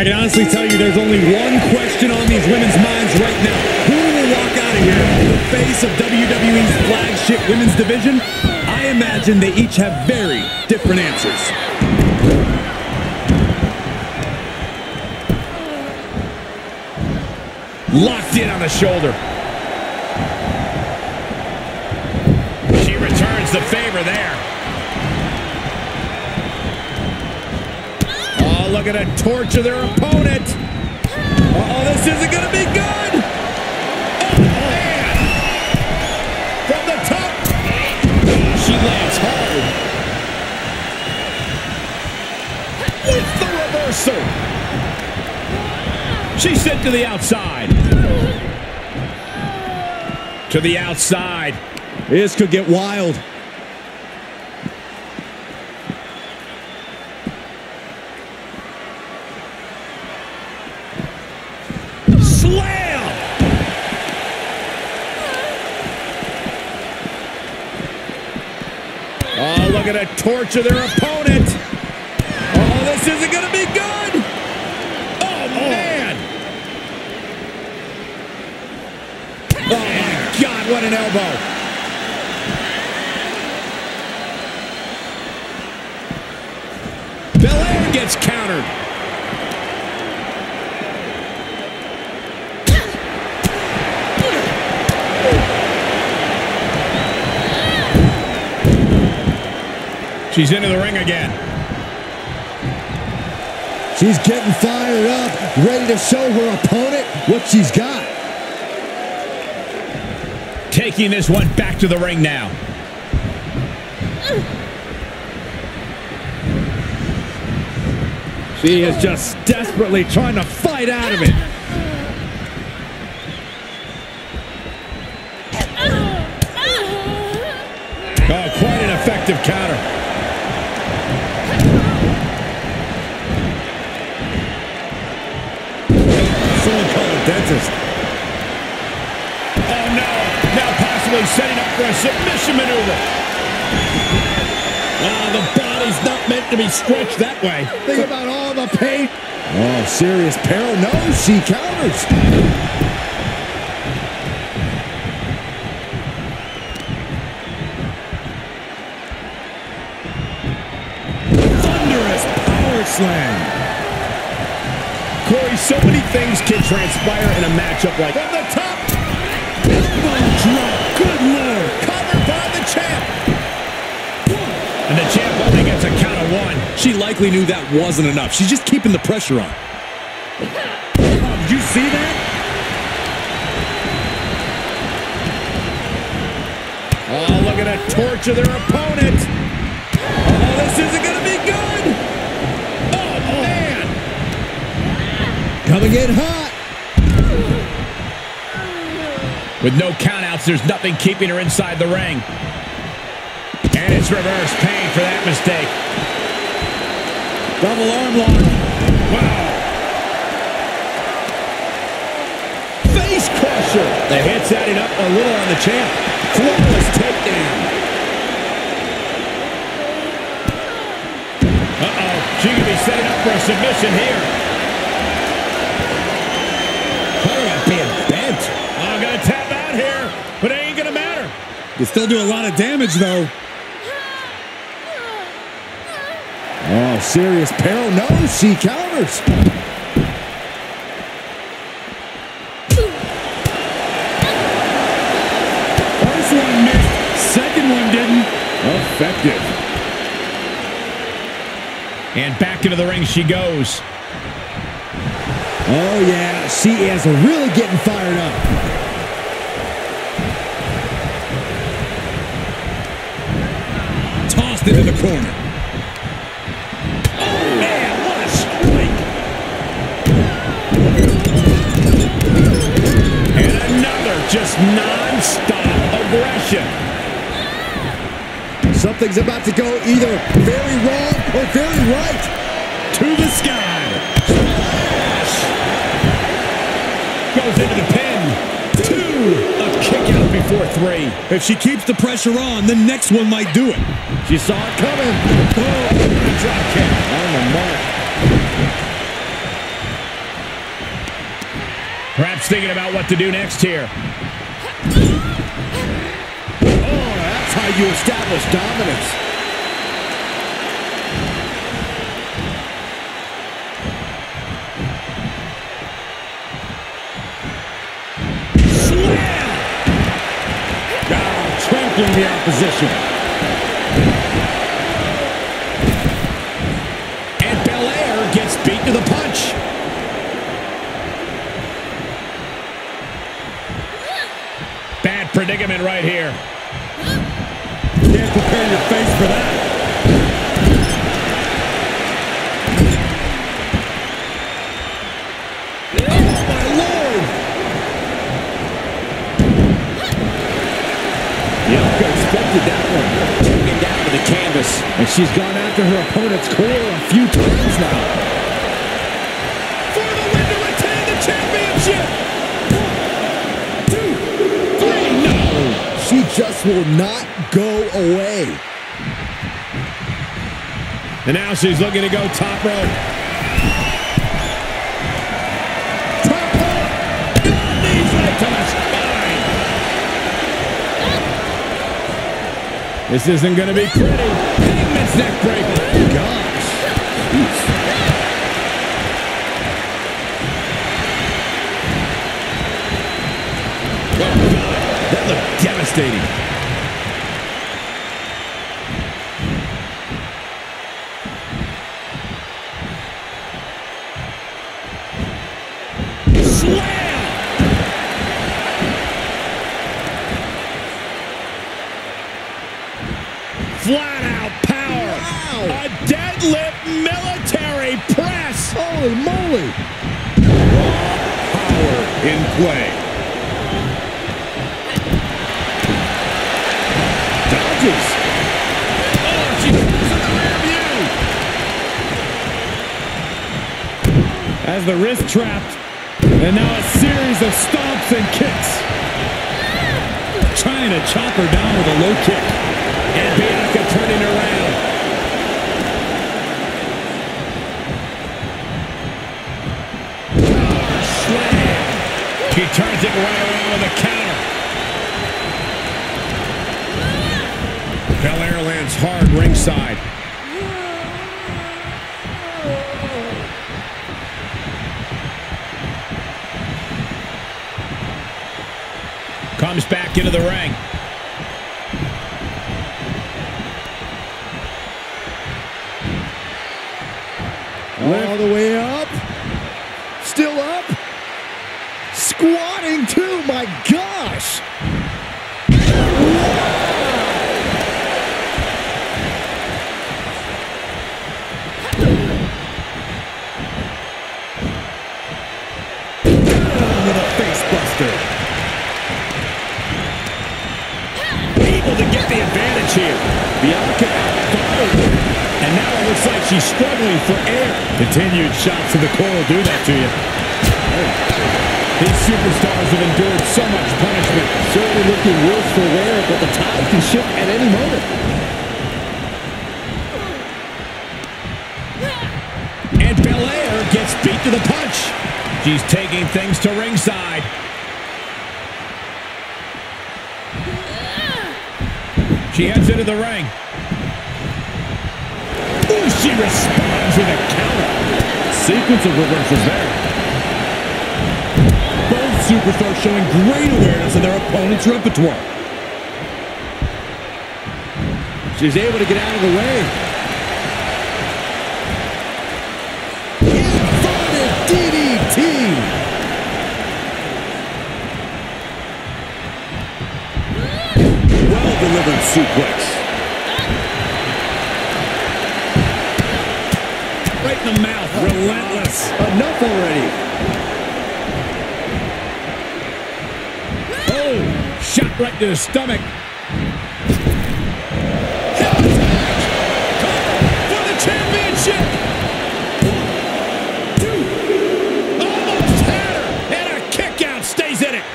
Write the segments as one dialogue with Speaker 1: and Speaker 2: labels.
Speaker 1: I can honestly tell you there's only one question on these women's minds right now. Who will walk out of here the face of WWE's flagship women's division? I imagine they each have very different answers.
Speaker 2: Locked in on the shoulder. She returns the favor there. Look at her torture their opponent. Uh oh this isn't going to be good. Oh, man. From the top. She lands hard. With the reversal. She's sent to the outside. To the outside.
Speaker 1: This could get wild.
Speaker 2: Slam! Oh, at her torture their opponent. Oh, this isn't going to be good. Oh, oh, man. Oh, my God, what an elbow. Belair gets countered. She's into the ring again.
Speaker 1: She's getting fired up, ready to show her opponent what she's got.
Speaker 2: Taking this one back to the ring now.
Speaker 1: She is just desperately trying to fight out of it.
Speaker 2: Oh, quite an effective counter.
Speaker 1: Dentist.
Speaker 2: Oh, no. Now possibly setting up for a submission maneuver. Ah, the body's not meant to be stretched that way.
Speaker 1: Think about all the pain. Oh, serious peril. No, she counters. Thunderous power slam.
Speaker 2: So many things can transpire in a matchup like
Speaker 1: From the top. Elbow drop. Good lord.
Speaker 2: covered by the champ. And the champ only gets a count of one.
Speaker 1: She likely knew that wasn't enough. She's just keeping the pressure on. Oh, did you see that?
Speaker 2: Oh, look at her torture their opponent. Oh, this isn't
Speaker 1: Coming in hot.
Speaker 2: With no countouts, there's nothing keeping her inside the ring. And it's reverse pain for that mistake.
Speaker 1: Double arm lock.
Speaker 2: Wow. Face crusher.
Speaker 1: The hit's adding up a little on the champ. Flawless takedown.
Speaker 2: Uh-oh. She could be setting up for a submission here.
Speaker 1: Talk about being bent.
Speaker 2: I'm going to tap out here, but it ain't going to
Speaker 1: You still do a lot of damage, though. Oh, serious peril. No, she counters. First one missed. Second one didn't. Effective.
Speaker 2: And back into the ring she goes.
Speaker 1: Oh, yeah. She is really getting fired up. Tossed into the corner.
Speaker 2: Oh, man, what a strike. And another just non-stop aggression.
Speaker 1: Something's about to go either very wrong or very right. To the sky.
Speaker 2: Goes into the pin. Two three.
Speaker 1: If she keeps the pressure on, the next one might do it. She saw it coming.
Speaker 2: Oh, drop kick
Speaker 1: on the mark.
Speaker 2: Perhaps thinking about what to do next here.
Speaker 1: Oh, that's how you establish dominance. Ah, the opposition.
Speaker 2: And Belair gets beat to the punch. Bad predicament right here.
Speaker 1: Can't prepare your face for that. Oh, my Lord! Bianca expected that one. Taken down to the canvas. And she's gone after her opponent's core a few times now.
Speaker 2: For the win to retain the championship.
Speaker 1: One, two, three. No! She just will not go away.
Speaker 2: And now she's looking to go top rope.
Speaker 1: Top rope.
Speaker 2: Knees right to the spine. This isn't going to be pretty. Hangman's neck breaker.
Speaker 1: Gosh.
Speaker 2: Oh, God. That looked devastating. Flat out.
Speaker 1: Wow.
Speaker 2: A deadlift military press.
Speaker 1: Holy moly.
Speaker 2: Power in play.
Speaker 1: Dodges.
Speaker 2: Oh, she in the rear view. As the wrist trapped. And now a series of stomps and kicks. Trying to chop her down with a low kick. And Bianca turning around. Slam. She turns it right around with a counter. Belair lands hard ringside. Comes back into the ring.
Speaker 1: All the way up. Still up. Squatting too. My gosh.
Speaker 2: Get the advantage here.
Speaker 1: Bianca outguarded.
Speaker 2: And now it looks like she's struggling for air. Continued shots to the core will do that to you. These superstars have endured so much punishment.
Speaker 1: Certainly looking worse for wear, but the tide can shift at any moment.
Speaker 2: And Belair gets beat to the punch. She's taking things to ringside. She heads into the ring. Ooh, she responds with a counter.
Speaker 1: Sequence of reversals there. Both superstars showing great awareness of their opponent's repertoire. She's able to get out of the way. Inverted DDT. Well-delivered suplex.
Speaker 2: Right in the mouth. Relentless.
Speaker 1: Enough already.
Speaker 2: Oh, shot right to stomach.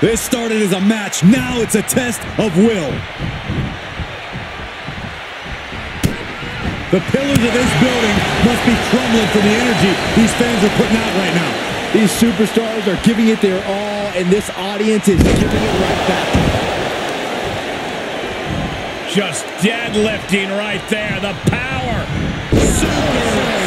Speaker 1: This started as a match. Now it's a test of will. The pillars of this building must be crumbling from the energy these fans are putting out right now. These superstars are giving it their all,
Speaker 3: and this audience is giving it right back.
Speaker 2: Just deadlifting right there. The power. Superhuman.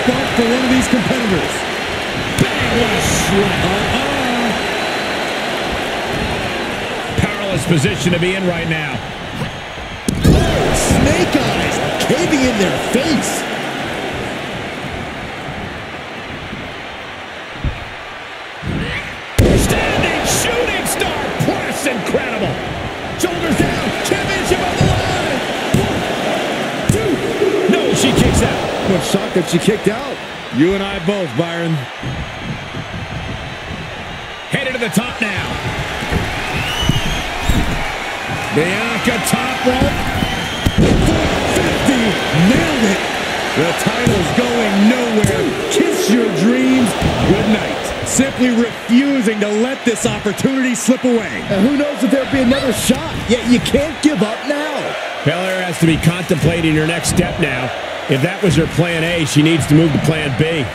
Speaker 2: It
Speaker 3: be the spark for one of these competitors?
Speaker 2: Bang, what a slap.
Speaker 3: Uh-uh.
Speaker 2: Powerless position to be in right now.
Speaker 3: Oh, snake eyes caving in their face. That she kicked out.
Speaker 2: You and I both, Byron. Headed to the top now. Bianca top rope.
Speaker 3: 50. Nailed it.
Speaker 2: The title's going nowhere. Kiss your dreams. Good night. Simply refusing to let this opportunity slip away.
Speaker 3: And who knows if there'll be another shot. Yet you can't give up now.
Speaker 2: Belair has to be contemplating her next step now. If that was her plan A, she needs to move to plan B.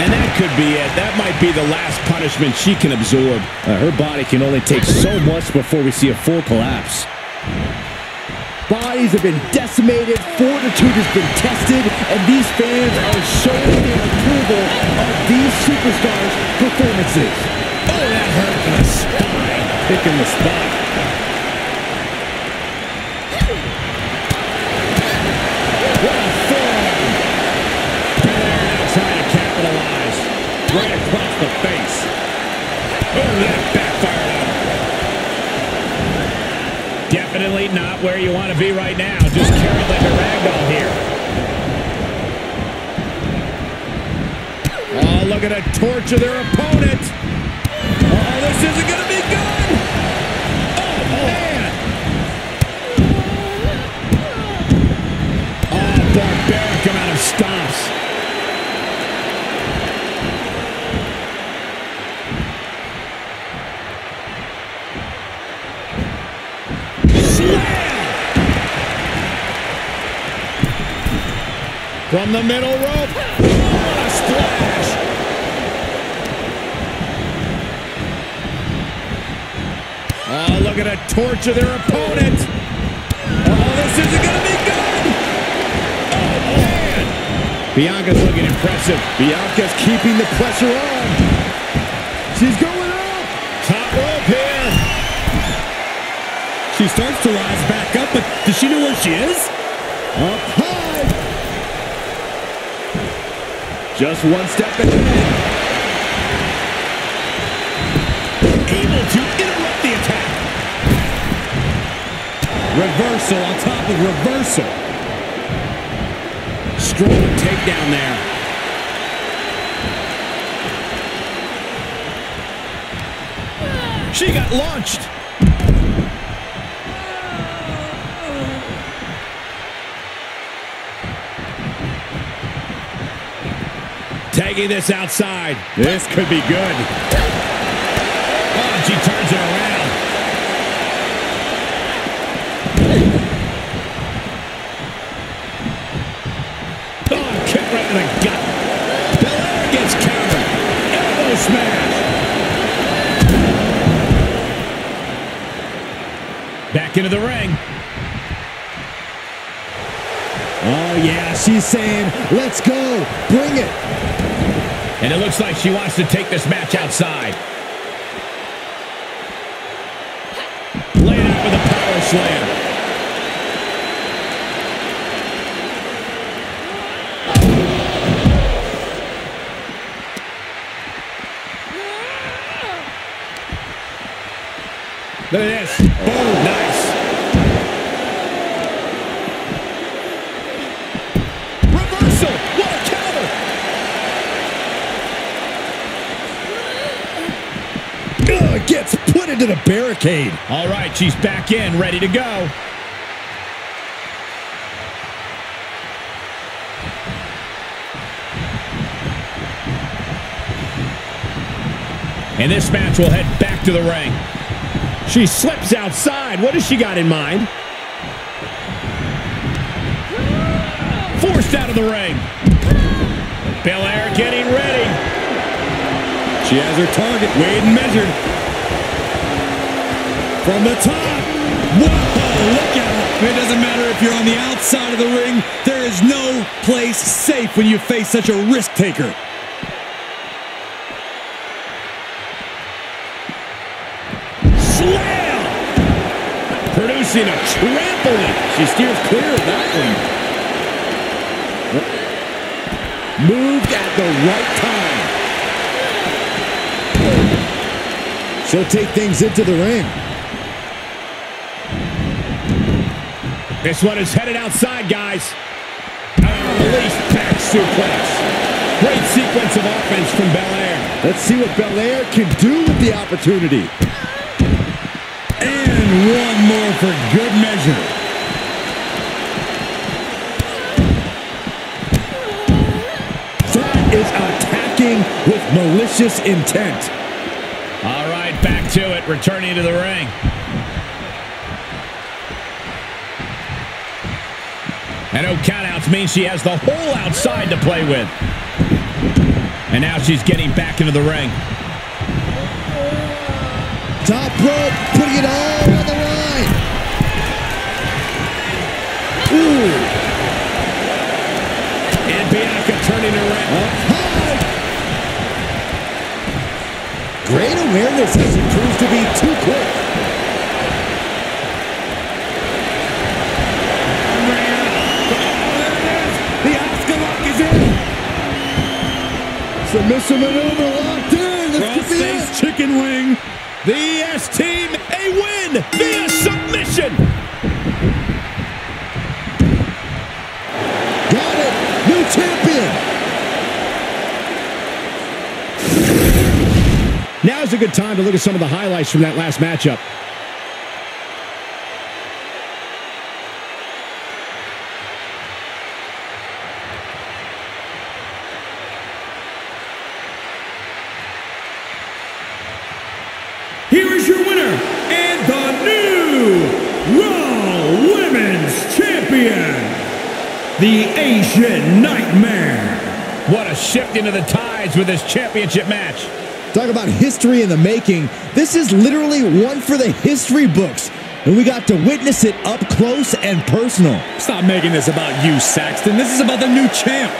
Speaker 2: And that could be it. That might be the last punishment she can absorb.
Speaker 3: Uh, her body can only take so much before we see a full collapse. Bodies have been decimated, fortitude has been tested, and these fans are showing their approval of these superstars' performances.
Speaker 2: Oh, that hurt in the spine.
Speaker 3: Picking the spot.
Speaker 2: Definitely not where you want to be right now. Just carried like a ragdoll here. Oh, look at her torture their opponent. Oh, this isn't going to be good. Oh, man. Oh, barbaric amount of stomps. Slam! From the middle rope. What a splash! Oh, look at her torture their opponent. Oh, this isn't going to be good. Oh, man. Bianca's looking impressive.
Speaker 3: Bianca's keeping the pressure on. She's going up.
Speaker 2: Top rope here.
Speaker 3: She starts to rise back up, but does she know where she is? Up. Just one step ahead.
Speaker 2: Able to interrupt the attack. Reversal on top of reversal. Strong takedown there. She got launched. Taking this outside. This could be good. Oh, and she turns it around. Oh, kick right in the gut. Belair gets countered. Elbow smash. Back into the ring.
Speaker 3: Oh, yeah, she's saying, let's go. Bring it.
Speaker 2: And it looks like she wants to take this match outside. Laying out with a power slam. Look at this. Boom. Nice. Reversal. What a counter.
Speaker 3: Into the barricade.
Speaker 2: All right, she's back in, ready to go. And this match will head back to the ring.
Speaker 3: She slips outside. What has she got in mind?
Speaker 2: Forced out of the ring. Belair getting ready.
Speaker 3: She has her target weighed and measured. From the top.
Speaker 2: Whoa, look out. It doesn't matter if you're on the outside of the ring. There is no place safe when you face such a risk taker.
Speaker 3: Slam! Producing a trampoline. She steers clear of that one. Moved at the right time. She'll take things into the ring.
Speaker 2: This one is headed outside, guys. Oh, Release back suplex. Great sequence of offense from Belair.
Speaker 3: Let's see what Belair can do with the opportunity.
Speaker 2: And one more for good measure.
Speaker 3: That is attacking with malicious intent.
Speaker 2: All right, back to it, returning to the ring. And no countouts means she has the whole outside to play with. And now she's getting back into the ring.
Speaker 3: Top rope, putting it all on the line. Ooh.
Speaker 2: And Bianca turning around.
Speaker 3: Great awareness as she proves to be too quick. Submission maneuver locked in. This could be it.
Speaker 2: Chicken wing. The S team a win via submission.
Speaker 3: Got it. New champion. Now is a good time to look at some of the highlights from that last matchup.
Speaker 4: Here is your winner and the new Raw Women's Champion, the Asian Nightmare.
Speaker 2: What a shift into the tides with this championship match.
Speaker 3: Talk about history in the making. This is literally one for the history books. And we got to witness it up close and personal.
Speaker 2: Stop making this about you, Saxton. This is about the new champ.